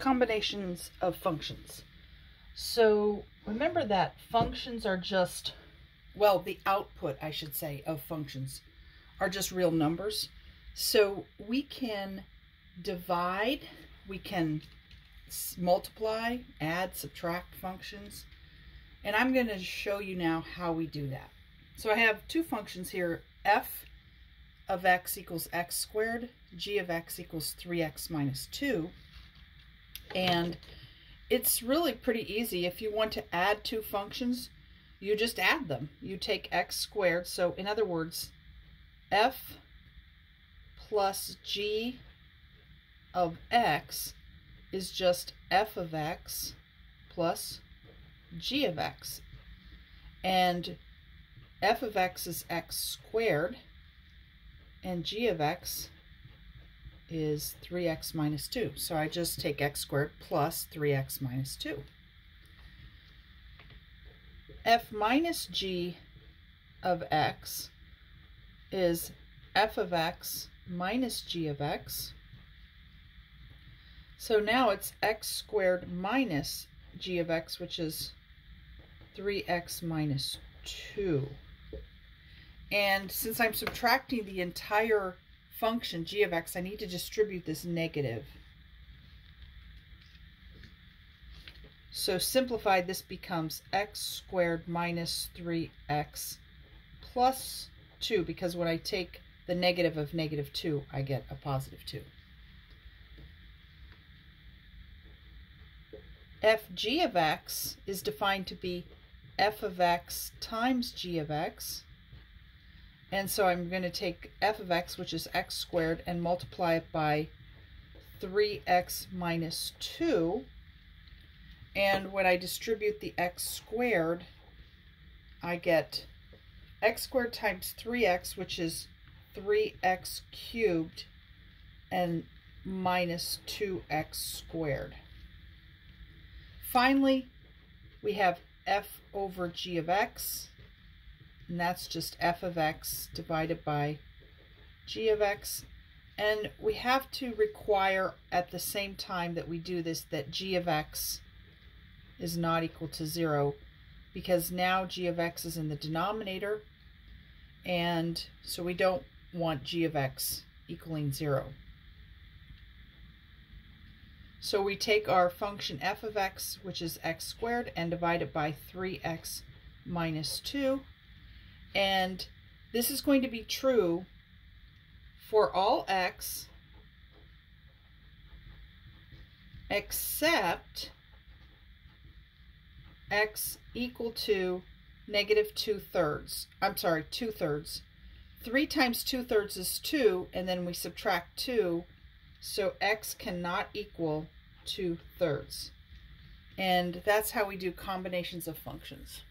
combinations of functions. So remember that functions are just, well, the output, I should say, of functions are just real numbers. So we can divide, we can multiply, add, subtract functions. And I'm going to show you now how we do that. So I have two functions here, f of x equals x squared, g of x equals 3x minus 2. And it's really pretty easy. If you want to add two functions, you just add them. You take x squared. So in other words, f plus g of x is just f of x plus g of x. And f of x is x squared, and g of x is 3x minus 2. So I just take x squared plus 3x minus 2. f minus g of x is f of x minus g of x. So now it's x squared minus g of x, which is 3x minus 2. And since I'm subtracting the entire function g of x, I need to distribute this negative. So simplified, this becomes x squared minus 3x plus 2, because when I take the negative of negative 2, I get a positive 2. fg of x is defined to be f of x times g of x. And so I'm going to take f of x, which is x squared, and multiply it by 3x minus 2. And when I distribute the x squared, I get x squared times 3x, which is 3x cubed, and minus 2x squared. Finally, we have f over g of x, and that's just f of x divided by g of x. And we have to require at the same time that we do this that g of x is not equal to 0 because now g of x is in the denominator and so we don't want g of x equaling 0. So we take our function f of x, which is x squared, and divide it by 3x minus 2. And this is going to be true for all x except x equal to negative 2 thirds. I'm sorry, 2 thirds. 3 times 2 thirds is 2, and then we subtract 2, so x cannot equal 2 thirds. And that's how we do combinations of functions.